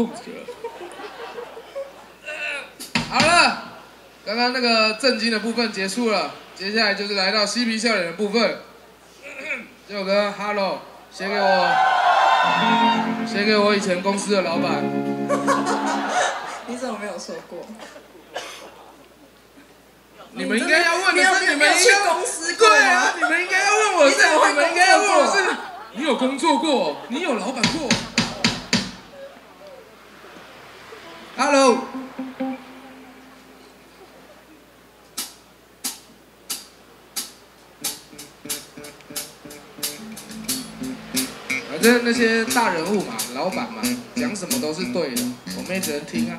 控制了。好了，刚刚那个震惊的部分结束了，接下来就是来到嬉皮笑脸的部分。这首歌《Hello》写给我，写给我以前公司的老板。你怎么没有说过？你们应该要问的是你们有去应该公司过对啊？，你们应该要问我是，你们应该要问我是，你有工作过，你有老板过。Hello。反正那些大人物嘛，老板嘛，讲什么都是对的，我们也只能听啊。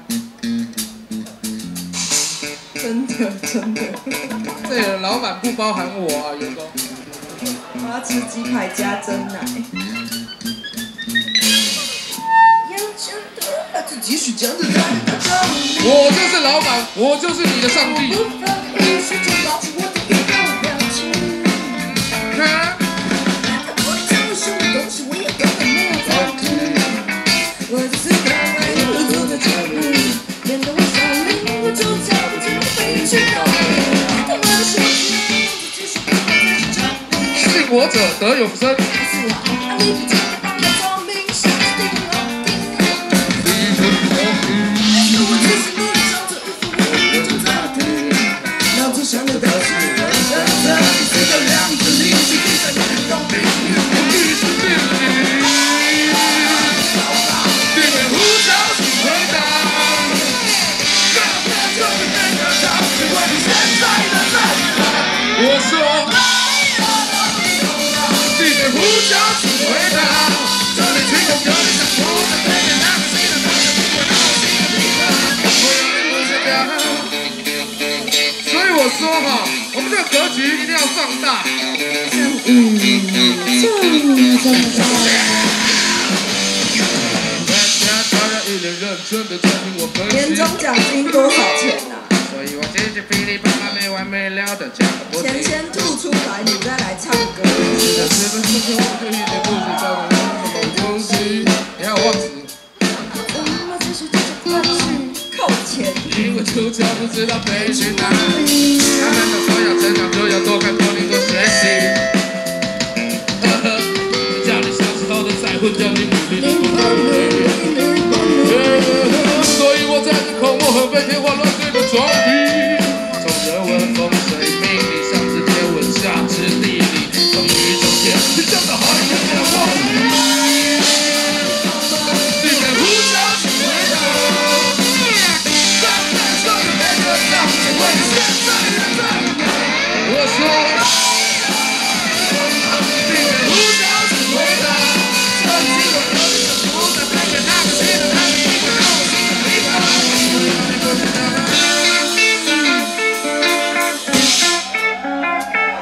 真的真的，这里的老板不包含我啊，员工。我要吃鸡排加真奶。我就是老板，我就是你的上帝。无法一时间保持我的欲望表情。看，我讲什么东西，所以我说哈，我们这个格局一定要放大。大家当然一脸认真的在听我分析。年终奖金多少钱啊？我结束哔哩吧啦没完没了的讲钱先吐出来你再来唱歌。是东西要我靠钱不出不知道飞去哪里他们道说要成长就要多看多听多学习。呵呵叫你小时候的菜我叫你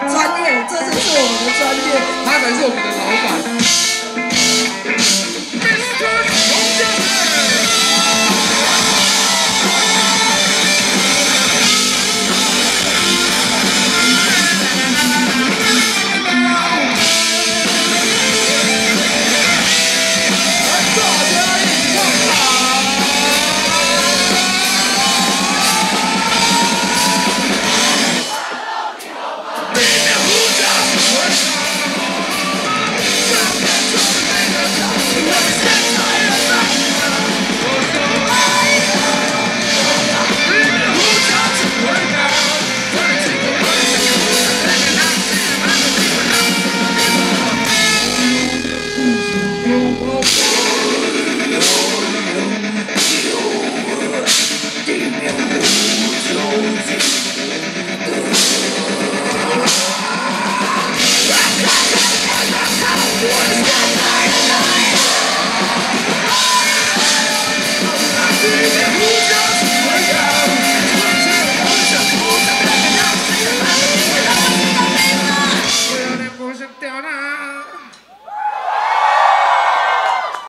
专业这就是的们的专业。他才是我的的感板